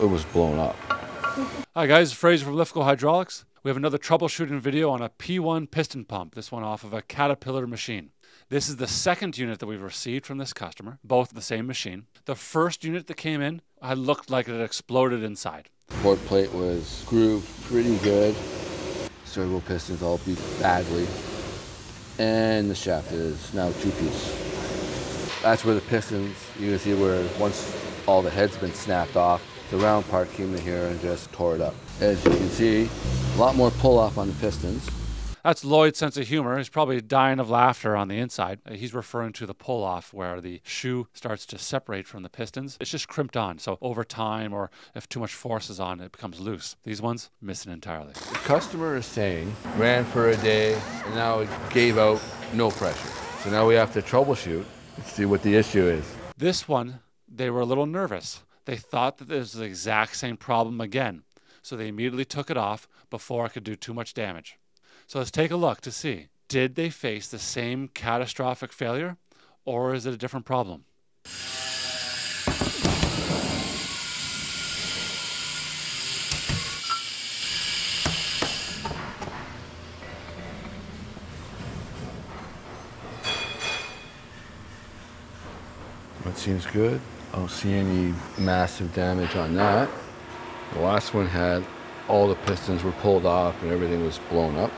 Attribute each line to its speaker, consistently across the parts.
Speaker 1: it was blown up.
Speaker 2: Hi guys, Fraser from Lifco Hydraulics. We have another troubleshooting video on a P1 piston pump, this one off of a Caterpillar machine. This is the second unit that we've received from this customer, both the same machine. The first unit that came in I looked like it had exploded inside.
Speaker 1: Port plate was grooved pretty good. Servo pistons all beat badly. And the shaft is now two piece. That's where the pistons, you can see where once all the head's been snapped off, the round part came in here and just tore it up. As you can see, a lot more pull off on the pistons.
Speaker 2: That's Lloyd's sense of humor. He's probably dying of laughter on the inside. He's referring to the pull off where the shoe starts to separate from the pistons. It's just crimped on. So over time, or if too much force is on, it becomes loose. These ones, missing entirely.
Speaker 1: The customer is saying, ran for a day and now it gave out no pressure. So now we have to troubleshoot and see what the issue is.
Speaker 2: This one, they were a little nervous. They thought that this was the exact same problem again. So they immediately took it off before it could do too much damage. So let's take a look to see did they face the same catastrophic failure or is it a different problem?
Speaker 1: That seems good. I don't see any massive damage on that. The last one had all the pistons were pulled off and everything was blown up.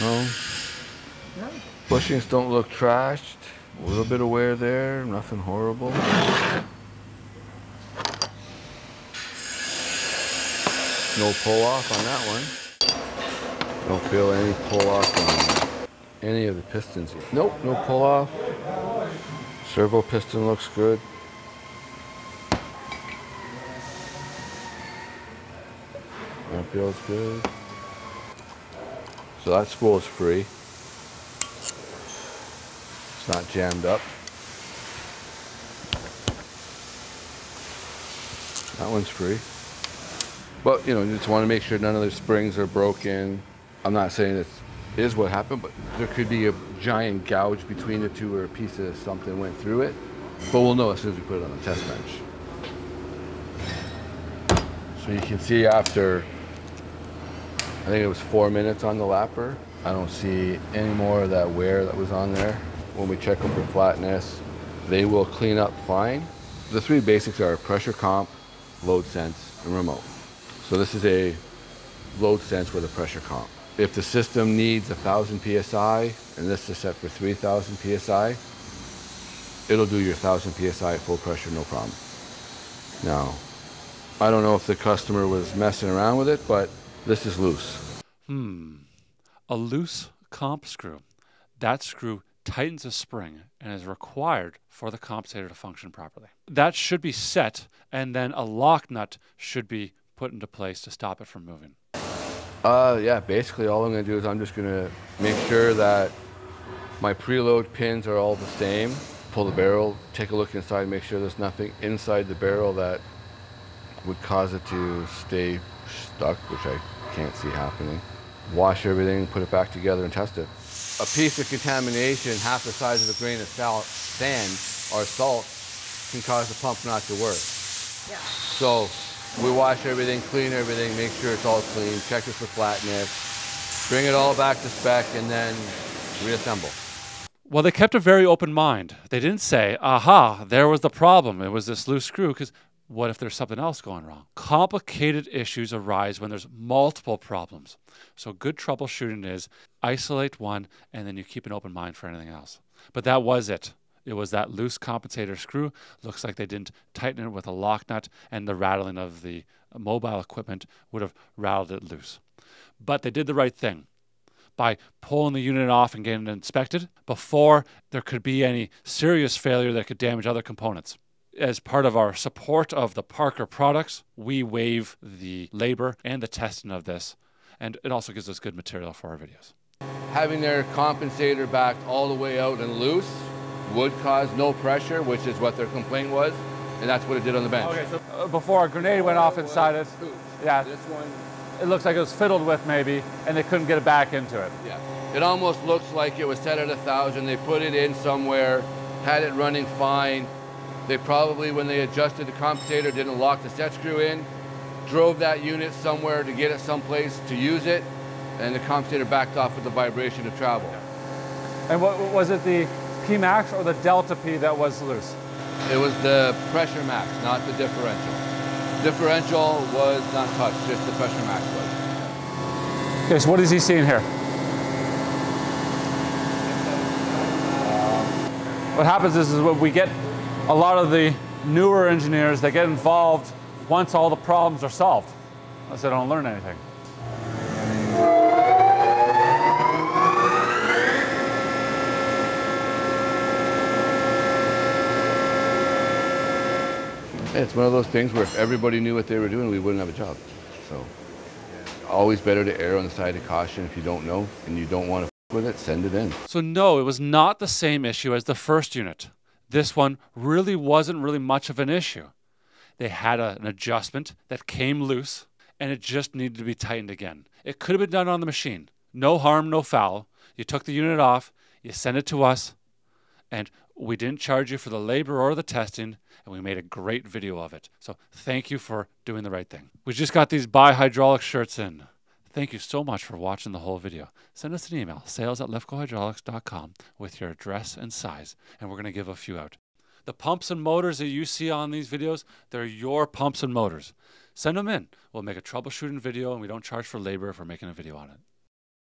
Speaker 1: No. Bushings don't look trashed. A little bit of wear there, nothing horrible. No pull off on that one. Don't feel any pull off on any of the pistons yet. Nope, no pull off. Servo piston looks good. That feels good. So that spool is free. It's not jammed up. That one's free. But, you know, you just want to make sure none of the springs are broken. I'm not saying this is what happened, but there could be a giant gouge between the two or a piece of something went through it. But we'll know as soon as we put it on the test bench. So you can see after I think it was four minutes on the lapper. I don't see any more of that wear that was on there. When we check them for flatness, they will clean up fine. The three basics are pressure comp, load sense, and remote. So this is a load sense with a pressure comp. If the system needs 1,000 PSI, and this is set for 3,000 PSI, it'll do your 1,000 PSI at full pressure, no problem. Now, I don't know if the customer was messing around with it, but this is loose.
Speaker 2: Hmm. A loose comp screw. That screw tightens a spring and is required for the compensator to function properly. That should be set, and then a lock nut should be put into place to stop it from moving.
Speaker 1: Uh, yeah, basically all I'm gonna do is I'm just gonna make sure that my preload pins are all the same. Pull the barrel, take a look inside, make sure there's nothing inside the barrel that would cause it to stay stuck, which I can't see happening. Wash everything, put it back together and test it. A piece of contamination half the size of a grain of sal- sand or salt can cause the pump not to work.
Speaker 3: Yeah.
Speaker 1: So we wash everything, clean everything, make sure it's all clean, check it for flatness, bring it all back to spec, and then reassemble.
Speaker 2: Well, they kept a very open mind. They didn't say, aha, there was the problem. It was this loose screw, because what if there's something else going wrong? Complicated issues arise when there's multiple problems. So, good troubleshooting is isolate one and then you keep an open mind for anything else. But that was it. It was that loose compensator screw. Looks like they didn't tighten it with a lock nut, and the rattling of the mobile equipment would have rattled it loose. But they did the right thing by pulling the unit off and getting it inspected before there could be any serious failure that could damage other components. As part of our support of the Parker products, we waive the labor and the testing of this, and it also gives us good material for our videos.
Speaker 1: Having their compensator backed all the way out and loose would cause no pressure, which is what their complaint was, and that's what it did on the bench.
Speaker 3: Okay, so uh, before a grenade went off inside it, yeah,
Speaker 1: This one,
Speaker 3: it looks like it was fiddled with maybe, and they couldn't get it back into it.
Speaker 1: yeah. It almost looks like it was set at a thousand. They put it in somewhere, had it running fine. They probably, when they adjusted the compensator, didn't lock the set screw in, drove that unit somewhere to get it someplace to use it, and the compensator backed off with the vibration of travel.
Speaker 3: And what was it, the P max or the delta P that was loose?
Speaker 1: It was the pressure max, not the differential. Differential was not touched, just the pressure max was.
Speaker 3: Okay, so what is he seeing here? What happens is, is when we get a lot of the newer engineers that get involved once all the problems are solved, unless they don't learn anything.
Speaker 1: It's one of those things where if everybody knew what they were doing, we wouldn't have a job. So, always better to err on the side of caution if you don't know and you don't want to f- with it, send it in.
Speaker 2: So, no, it was not the same issue as the first unit. This one really wasn't really much of an issue. They had a- an adjustment that came loose and it just needed to be tightened again. It could have been done on the machine. No harm, no foul. You took the unit off, you sent it to us, and we didn't charge you for the labor or the testing, and we made a great video of it. So thank you for doing the right thing. We just got these bi hydraulic shirts in. Thank you so much for watching the whole video. Send us an email, sales at lifcohydraulics.com, with your address and size, and we're going to give a few out. The pumps and motors that you see on these videos, they're your pumps and motors. Send them in. We'll make a troubleshooting video, and we don't charge for labor if we're making a video on it.